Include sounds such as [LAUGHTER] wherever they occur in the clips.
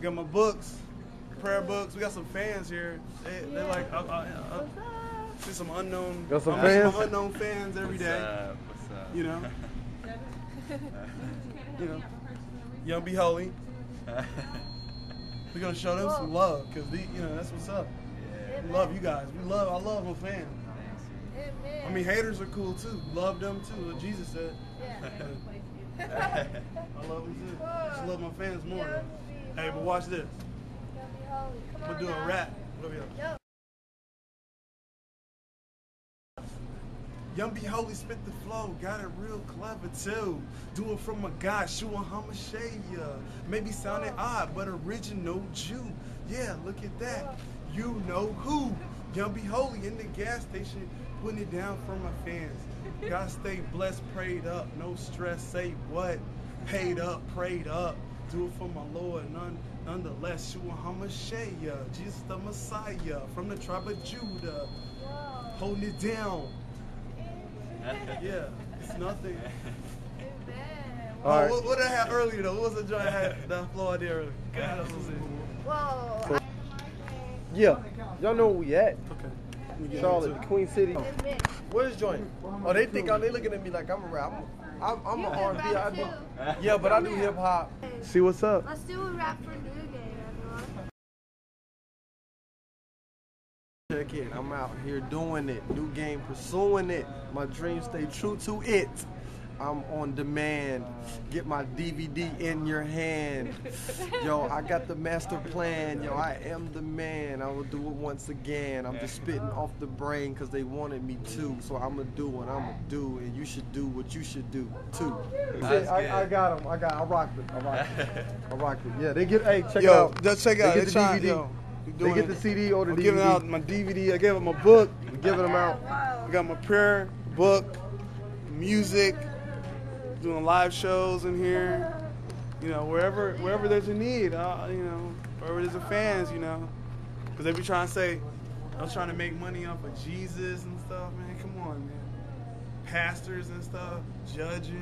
Got my books, prayer books. We got some fans here. They, They're like, uh, uh, uh, see some unknown. Got some I meet fans? Some unknown fans every What's day. up? What's up? You know, [LAUGHS] you know. [LAUGHS] Young be holy. [LAUGHS] We're gonna show them some love, cause the, you know that's what's up. yeah. We love you guys. We love. I love my fans. Thanks. I mean, haters are cool too. Love them too. What Jesus said. I love them too. Just love my fans more. Hey, but watch this. Gonna do a rap. Y'all? Young Be Holy spit the flow, got it real clever too. Do it from a guy, shoo a yeah. Maybe sounding odd, but original Jew. Yeah, look at that. You know who? Young Be Holy in the gas station, putting it down for my fans. [LAUGHS] God stay blessed, prayed up, no stress, say what? Paid up, prayed up. Do it for my Lord, none, nonetheless. Shua Hamashaya, Jesus the Messiah, from the tribe of Judah. Holding it down. Yeah, it's nothing. All Oh, right. what, what did I have earlier though? What was the joint I had that floor I did earlier? God, that was it. Whoa. Yeah. Y'all know where we at. Okay. Let me get Charlotte, into. Queen City. Admit. What is joint? Oh, they think I'm, they looking at me like I'm a rap. I'm, I'm, I'm You a R&B. I rap do. [LAUGHS] Yeah, but I do hip hop. See what's up. Let's do a rap for New Game, everyone. Check it. I'm out here doing it. New game, pursuing it. My dreams stay true to it. I'm on demand. Get my DVD in your hand. Yo, I got the master plan. Yo, I am the man. I will do it once again. I'm just spitting off the brain because they wanted me to. So I'm going to do what I'm going to do. And you should do what you should do too. That's I, good. I got them. I got I rocked it. I rocked it. [LAUGHS] I rocked it. Yeah, they get, hey, check it Yo, out. just check out. They They get the trying, DVD. yo, They get the CD or the I'm DVD. giving out my DVD. I gave them a book. We're giving them out. I got my prayer book, music, doing live shows in here. You know, wherever wherever there's a need, uh, you know, wherever there's a fans, you know, because they be trying to say, I'm trying to make money off of Jesus and stuff, man. Come on, man. Pastors and stuff, judges.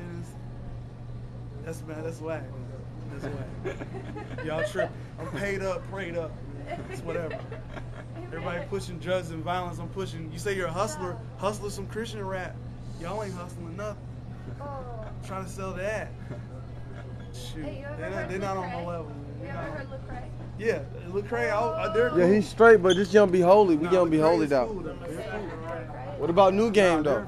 That's man, that's whack. man. That's whack. [LAUGHS] Y'all tripping. I'm paid up, prayed up. man. It's whatever. Everybody pushing drugs and violence. I'm pushing. You say you're a hustler. Hustler some Christian rap. Y'all ain't hustling nothing. Oh. trying to sell that. Shoot, Hey, they're not, they're not on my level. You ever heard Lecrae? Yeah, Lecrae, I, I, uh, they're cool. Yeah, he's straight, but this young be holy. We Nah, young be holy though. cool, though. Cool. Lecrae? What about new game Nah, though?